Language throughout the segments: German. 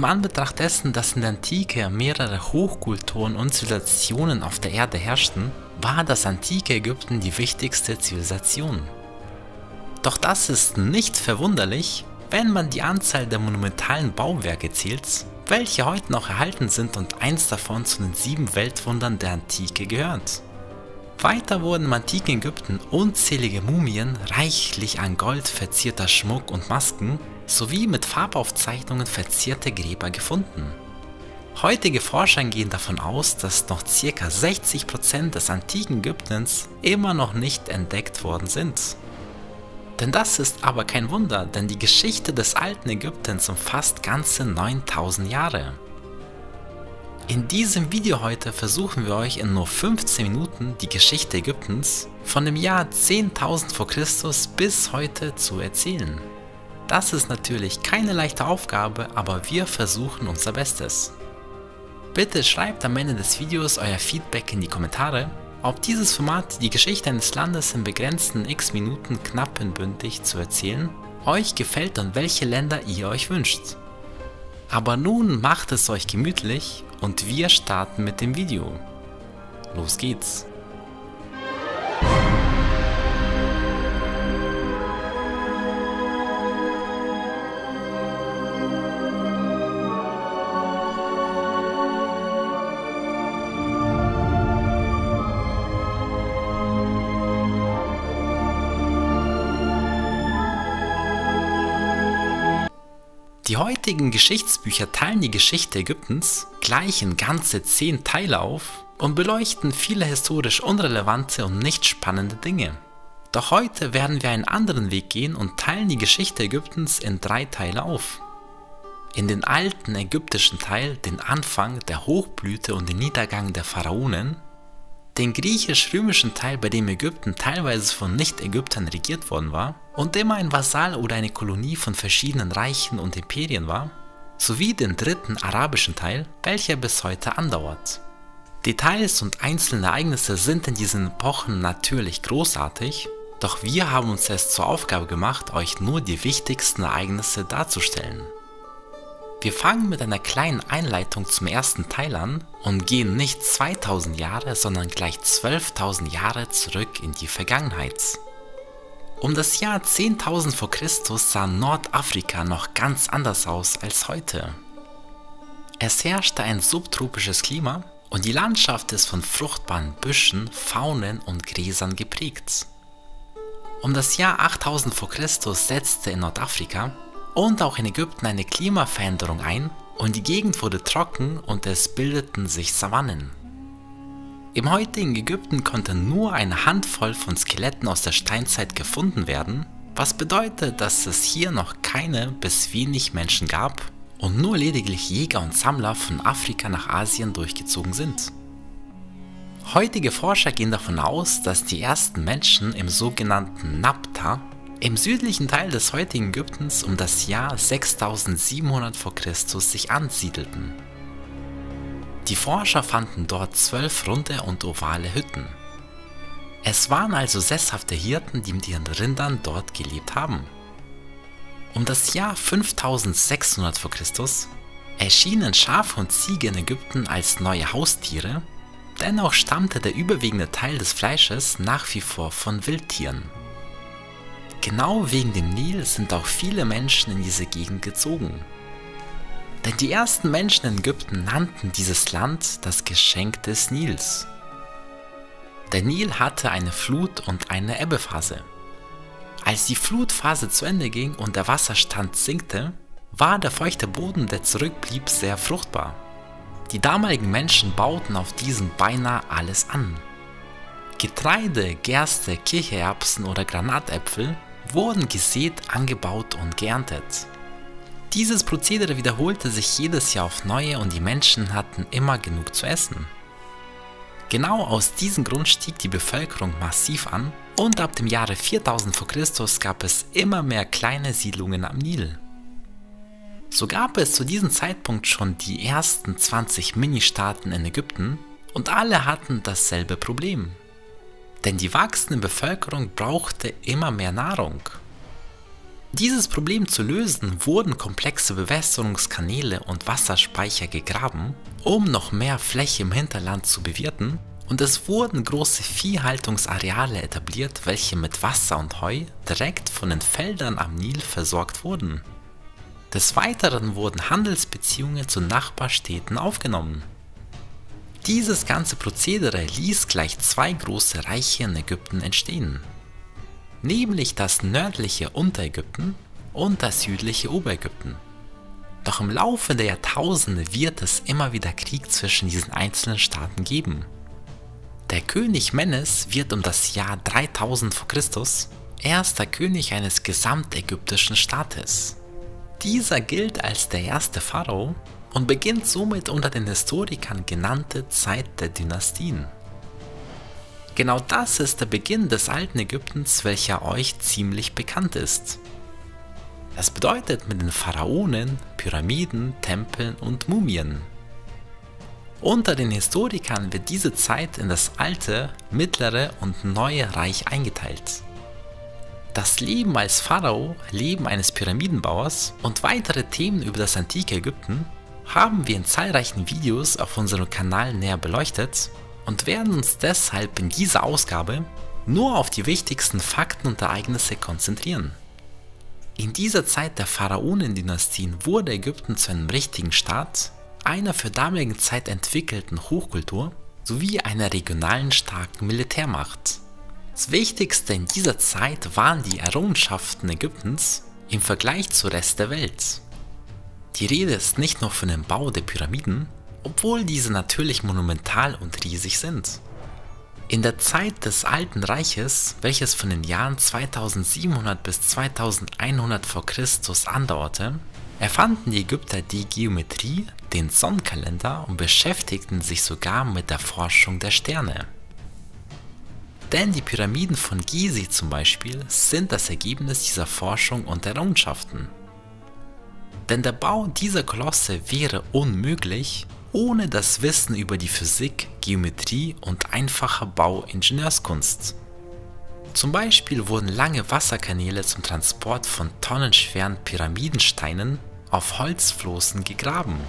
Im Anbetracht dessen, dass in der Antike mehrere Hochkulturen und Zivilisationen auf der Erde herrschten, war das antike Ägypten die wichtigste Zivilisation. Doch das ist nicht verwunderlich, wenn man die Anzahl der monumentalen Bauwerke zählt, welche heute noch erhalten sind und eins davon zu den sieben Weltwundern der Antike gehört. Weiter wurden im antiken Ägypten unzählige Mumien, reichlich an Gold verzierter Schmuck und Masken sowie mit Farbaufzeichnungen verzierte Gräber gefunden. Heutige Forscher gehen davon aus, dass noch ca. 60% des antiken Ägyptens immer noch nicht entdeckt worden sind. Denn das ist aber kein Wunder, denn die Geschichte des alten Ägyptens umfasst ganze 9000 Jahre. In diesem Video heute versuchen wir euch in nur 15 Minuten die Geschichte Ägyptens von dem Jahr 10.000 vor Christus bis heute zu erzählen. Das ist natürlich keine leichte Aufgabe, aber wir versuchen unser Bestes. Bitte schreibt am Ende des Videos euer Feedback in die Kommentare, ob dieses Format, die Geschichte eines Landes in begrenzten x Minuten knapp und bündig zu erzählen, euch gefällt und welche Länder ihr euch wünscht. Aber nun macht es euch gemütlich und wir starten mit dem Video. Los geht's! Die heutigen Geschichtsbücher teilen die Geschichte Ägyptens gleich in ganze 10 Teile auf und beleuchten viele historisch unrelevante und nicht spannende Dinge. Doch heute werden wir einen anderen Weg gehen und teilen die Geschichte Ägyptens in drei Teile auf. In den alten ägyptischen Teil den Anfang der Hochblüte und den Niedergang der Pharaonen, den griechisch-römischen Teil, bei dem Ägypten teilweise von Nicht-Ägyptern regiert worden war und immer ein Vasall oder eine Kolonie von verschiedenen Reichen und Imperien war, sowie den dritten arabischen Teil, welcher bis heute andauert. Details und einzelne Ereignisse sind in diesen Epochen natürlich großartig, doch wir haben uns es zur Aufgabe gemacht, euch nur die wichtigsten Ereignisse darzustellen. Wir fangen mit einer kleinen Einleitung zum ersten Teil an und gehen nicht 2000 Jahre, sondern gleich 12.000 Jahre zurück in die Vergangenheit. Um das Jahr 10.000 vor Christus sah Nordafrika noch ganz anders aus als heute. Es herrschte ein subtropisches Klima und die Landschaft ist von fruchtbaren Büschen, Faunen und Gräsern geprägt. Um das Jahr 8000 vor Christus setzte in Nordafrika und auch in Ägypten eine Klimaveränderung ein und die Gegend wurde trocken und es bildeten sich Savannen. Im heutigen Ägypten konnte nur eine Handvoll von Skeletten aus der Steinzeit gefunden werden, was bedeutet, dass es hier noch keine bis wenig Menschen gab und nur lediglich Jäger und Sammler von Afrika nach Asien durchgezogen sind. Heutige Forscher gehen davon aus, dass die ersten Menschen im sogenannten Nabta im südlichen Teil des heutigen Ägyptens um das Jahr 6700 v. Chr. sich ansiedelten. Die Forscher fanden dort zwölf runde und ovale Hütten. Es waren also sesshafte Hirten, die mit ihren Rindern dort gelebt haben. Um das Jahr 5600 v. Chr. erschienen Schafe und Ziege in Ägypten als neue Haustiere, dennoch stammte der überwiegende Teil des Fleisches nach wie vor von Wildtieren. Genau wegen dem Nil sind auch viele Menschen in diese Gegend gezogen. Denn die ersten Menschen in Ägypten nannten dieses Land das Geschenk des Nils. Der Nil hatte eine Flut- und eine Ebbephase. Als die Flutphase zu Ende ging und der Wasserstand sinkte, war der feuchte Boden, der zurückblieb, sehr fruchtbar. Die damaligen Menschen bauten auf diesem beinahe alles an. Getreide, Gerste, Kichererbsen oder Granatäpfel wurden gesät, angebaut und geerntet. Dieses Prozedere wiederholte sich jedes Jahr auf neue und die Menschen hatten immer genug zu essen. Genau aus diesem Grund stieg die Bevölkerung massiv an und ab dem Jahre 4000 v. Chr. gab es immer mehr kleine Siedlungen am Nil. So gab es zu diesem Zeitpunkt schon die ersten 20 Ministaaten in Ägypten und alle hatten dasselbe Problem. Denn die wachsende Bevölkerung brauchte immer mehr Nahrung. Dieses Problem zu lösen, wurden komplexe Bewässerungskanäle und Wasserspeicher gegraben, um noch mehr Fläche im Hinterland zu bewirten, und es wurden große Viehhaltungsareale etabliert, welche mit Wasser und Heu direkt von den Feldern am Nil versorgt wurden. Des Weiteren wurden Handelsbeziehungen zu Nachbarstädten aufgenommen. Dieses ganze Prozedere ließ gleich zwei große Reiche in Ägypten entstehen, nämlich das nördliche Unterägypten und das südliche Oberägypten. Doch im Laufe der Jahrtausende wird es immer wieder Krieg zwischen diesen einzelnen Staaten geben. Der König Menes wird um das Jahr 3000 v. Chr. erster König eines gesamtägyptischen Staates. Dieser gilt als der erste Pharao und beginnt somit unter den Historikern genannte Zeit der Dynastien. Genau das ist der Beginn des alten Ägyptens, welcher euch ziemlich bekannt ist. Das bedeutet mit den Pharaonen, Pyramiden, Tempeln und Mumien. Unter den Historikern wird diese Zeit in das alte, mittlere und neue Reich eingeteilt. Das Leben als Pharao, Leben eines Pyramidenbauers und weitere Themen über das antike Ägypten haben wir in zahlreichen Videos auf unserem Kanal näher beleuchtet und werden uns deshalb in dieser Ausgabe nur auf die wichtigsten Fakten und Ereignisse konzentrieren. In dieser Zeit der Pharaonendynastien wurde Ägypten zu einem richtigen Staat, einer für damalige Zeit entwickelten Hochkultur sowie einer regionalen starken Militärmacht. Das Wichtigste in dieser Zeit waren die Errungenschaften Ägyptens im Vergleich zum Rest der Welt. Die Rede ist nicht nur von dem Bau der Pyramiden, obwohl diese natürlich monumental und riesig sind. In der Zeit des Alten Reiches, welches von den Jahren 2700 bis 2100 v. Chr. andauerte, erfanden die Ägypter die Geometrie, den Sonnenkalender und beschäftigten sich sogar mit der Forschung der Sterne. Denn die Pyramiden von Gizeh zum Beispiel sind das Ergebnis dieser Forschung und Errungenschaften. Denn der Bau dieser Kolosse wäre unmöglich, ohne das Wissen über die Physik, Geometrie und einfache Bauingenieurskunst. Zum Beispiel wurden lange Wasserkanäle zum Transport von tonnenschweren Pyramidensteinen auf Holzflossen gegraben.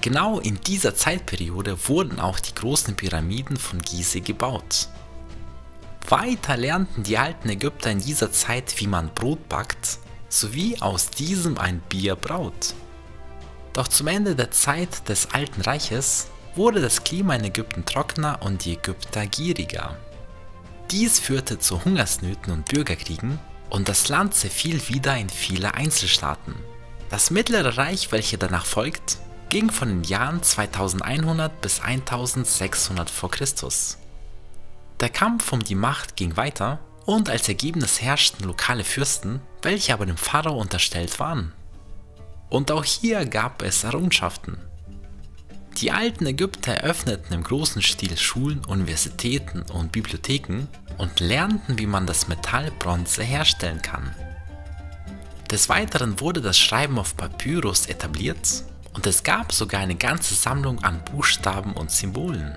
Genau in dieser Zeitperiode wurden auch die großen Pyramiden von Gizeh gebaut. Weiter lernten die alten Ägypter in dieser Zeit, wie man Brot backt, sowie aus diesem ein Bier braut. Doch zum Ende der Zeit des Alten Reiches wurde das Klima in Ägypten trockener und die Ägypter gieriger. Dies führte zu Hungersnöten und Bürgerkriegen und das Land zerfiel wieder in viele Einzelstaaten. Das Mittlere Reich, welches danach folgt, ging von den Jahren 2100 bis 1600 v. Chr. Der Kampf um die Macht ging weiter und als Ergebnis herrschten lokale Fürsten, welche aber dem Pharao unterstellt waren. Und auch hier gab es Errungenschaften. Die alten Ägypter eröffneten im großen Stil Schulen, Universitäten und Bibliotheken und lernten, wie man das Metall Bronze herstellen kann. Des Weiteren wurde das Schreiben auf Papyrus etabliert und es gab sogar eine ganze Sammlung an Buchstaben und Symbolen.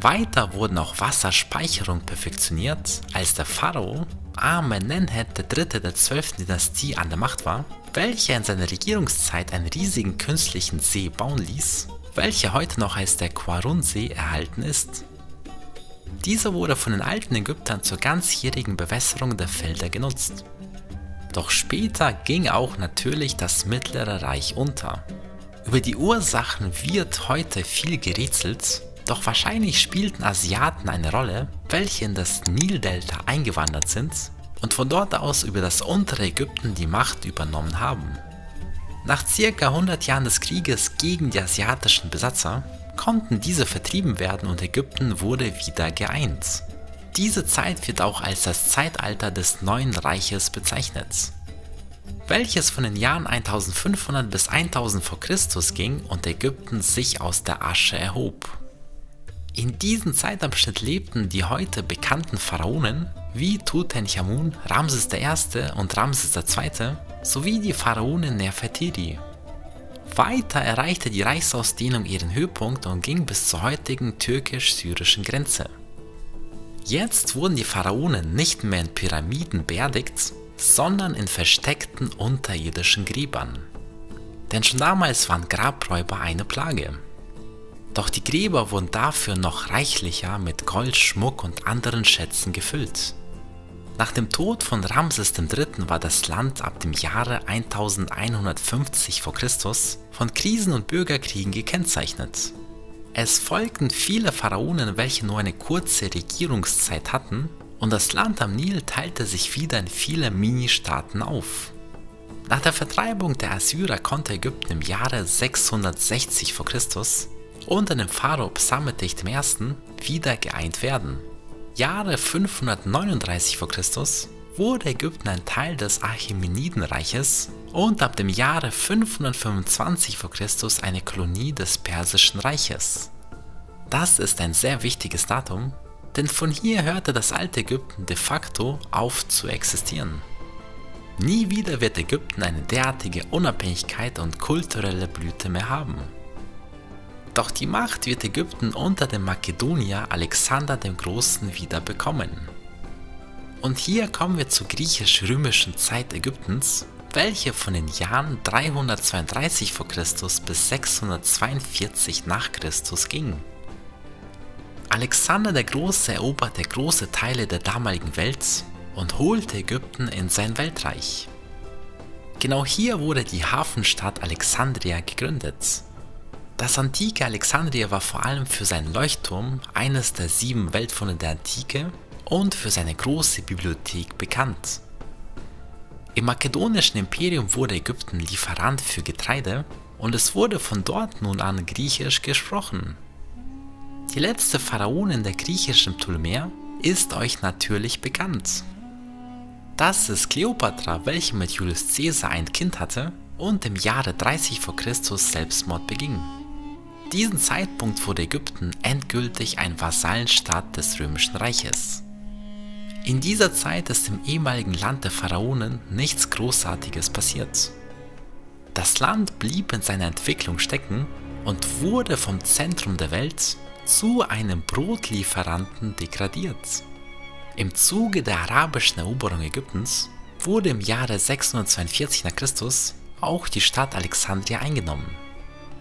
Weiter wurden auch Wasserspeicherungen perfektioniert, als der Pharao Amenenhet III. der 12. Dynastie an der Macht war, welcher in seiner Regierungszeit einen riesigen künstlichen See bauen ließ, welcher heute noch als der Quarun-See erhalten ist. Dieser wurde von den alten Ägyptern zur ganzjährigen Bewässerung der Felder genutzt. Doch später ging auch natürlich das Mittlere Reich unter. Über die Ursachen wird heute viel gerätselt, doch wahrscheinlich spielten Asiaten eine Rolle, welche in das Nildelta eingewandert sind und von dort aus über das untere Ägypten die Macht übernommen haben. Nach ca. 100 Jahren des Krieges gegen die asiatischen Besatzer konnten diese vertrieben werden und Ägypten wurde wieder geeint. Diese Zeit wird auch als das Zeitalter des Neuen Reiches bezeichnet, welches von den Jahren 1500 bis 1000 v. Chr. ging und Ägypten sich aus der Asche erhob. In diesem Zeitabschnitt lebten die heute bekannten Pharaonen wie Tutanchamun, Ramses I. und Ramses II. sowie die Pharaonen Nefertiti. Weiter erreichte die Reichsausdehnung ihren Höhepunkt und ging bis zur heutigen türkisch-syrischen Grenze. Jetzt wurden die Pharaonen nicht mehr in Pyramiden beerdigt, sondern in versteckten unterirdischen Gräbern. Denn schon damals waren Grabräuber eine Plage. Doch die Gräber wurden dafür noch reichlicher mit Gold, Schmuck und anderen Schätzen gefüllt. Nach dem Tod von Ramses III. war das Land ab dem Jahre 1150 v. Chr. von Krisen und Bürgerkriegen gekennzeichnet. Es folgten viele Pharaonen, welche nur eine kurze Regierungszeit hatten, und das Land am Nil teilte sich wieder in viele Mini-Staaten auf. Nach der Vertreibung der Assyrer konnte Ägypten im Jahre 660 v. Chr. Unter dem Pharao Psametich I. wieder geeint werden. Jahre 539 v. Chr. wurde Ägypten ein Teil des Achämenidenreiches und ab dem Jahre 525 v. Chr. eine Kolonie des Persischen Reiches. Das ist ein sehr wichtiges Datum, denn von hier hörte das alte Ägypten de facto auf zu existieren. Nie wieder wird Ägypten eine derartige Unabhängigkeit und kulturelle Blüte mehr haben. Doch die Macht wird Ägypten unter dem Makedonier Alexander dem Großen wieder bekommen. Und hier kommen wir zur griechisch-römischen Zeit Ägyptens, welche von den Jahren 332 v. Chr. bis 642 nach Christus ging. Alexander der Große eroberte große Teile der damaligen Welt und holte Ägypten in sein Weltreich. Genau hier wurde die Hafenstadt Alexandria gegründet. Das antike Alexandria war vor allem für seinen Leuchtturm, eines der sieben Weltwunder der Antike, und für seine große Bibliothek bekannt. Im makedonischen Imperium wurde Ägypten Lieferant für Getreide und es wurde von dort nun an Griechisch gesprochen. Die letzte Pharaonin der griechischen Ptolemäer ist euch natürlich bekannt. Das ist Kleopatra, welche mit Julius Caesar ein Kind hatte und im Jahre 30 v. Chr. Selbstmord beging. Diesen Zeitpunkt wurde Ägypten endgültig ein Vasallenstaat des Römischen Reiches. In dieser Zeit ist im ehemaligen Land der Pharaonen nichts Großartiges passiert. Das Land blieb in seiner Entwicklung stecken und wurde vom Zentrum der Welt zu einem Brotlieferanten degradiert. Im Zuge der arabischen Eroberung Ägyptens wurde im Jahre 642 nach Christus auch die Stadt Alexandria eingenommen.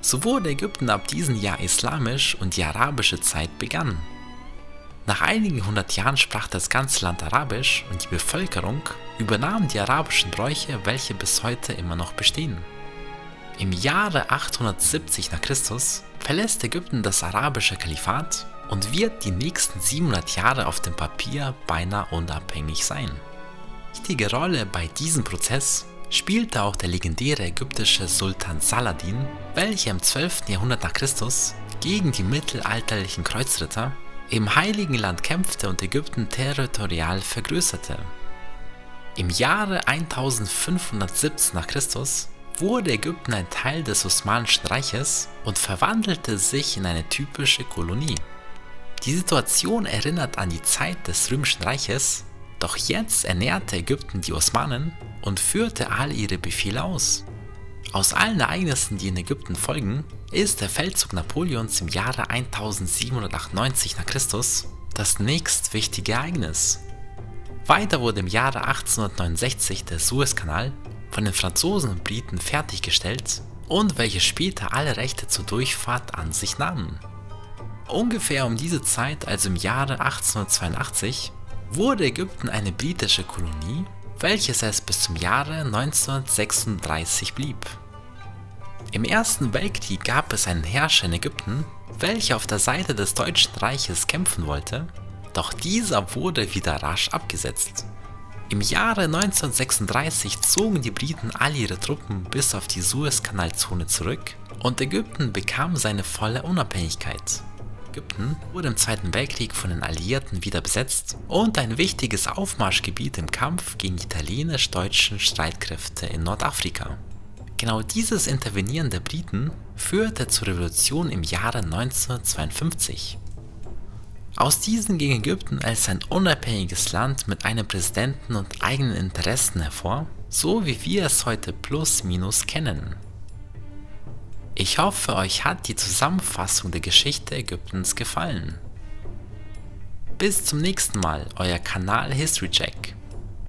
So wurde Ägypten ab diesem Jahr islamisch und die arabische Zeit begann. Nach einigen hundert Jahren sprach das ganze Land Arabisch und die Bevölkerung übernahm die arabischen Bräuche, welche bis heute immer noch bestehen. Im Jahre 870 nach Christus verlässt Ägypten das arabische Kalifat und wird die nächsten 700 Jahre auf dem Papier beinahe unabhängig sein. Wichtige Rolle bei diesem Prozess spielte auch der legendäre ägyptische Sultan Saladin, welcher im 12. Jahrhundert nach Christus gegen die mittelalterlichen Kreuzritter im Heiligen Land kämpfte und Ägypten territorial vergrößerte. Im Jahre 1517 nach Christus wurde Ägypten ein Teil des Osmanischen Reiches und verwandelte sich in eine typische Kolonie. Die Situation erinnert an die Zeit des Römischen Reiches, doch jetzt ernährte Ägypten die Osmanen und führte all ihre Befehle aus. Aus allen Ereignissen, die in Ägypten folgen, ist der Feldzug Napoleons im Jahre 1798 nach Christus das nächstwichtige Ereignis. Weiter wurde im Jahre 1869 der Suezkanal von den Franzosen und Briten fertiggestellt und welche später alle Rechte zur Durchfahrt an sich nahmen. Ungefähr um diese Zeit, also im Jahre 1882, wurde Ägypten eine britische Kolonie, welches es bis zum Jahre 1936 blieb. Im Ersten Weltkrieg gab es einen Herrscher in Ägypten, welcher auf der Seite des Deutschen Reiches kämpfen wollte, doch dieser wurde wieder rasch abgesetzt. Im Jahre 1936 zogen die Briten all ihre Truppen bis auf die Suezkanalzone zurück und Ägypten bekam seine volle Unabhängigkeit. Ägypten wurde im Zweiten Weltkrieg von den Alliierten wieder besetzt und ein wichtiges Aufmarschgebiet im Kampf gegen die italienisch-deutschen Streitkräfte in Nordafrika. Genau dieses Intervenieren der Briten führte zur Revolution im Jahre 1952. Aus diesen ging Ägypten als ein unabhängiges Land mit einem Präsidenten und eigenen Interessen hervor, so wie wir es heute plus minus kennen. Ich hoffe, euch hat die Zusammenfassung der Geschichte Ägyptens gefallen. Bis zum nächsten Mal, euer Kanal HistoryCheck.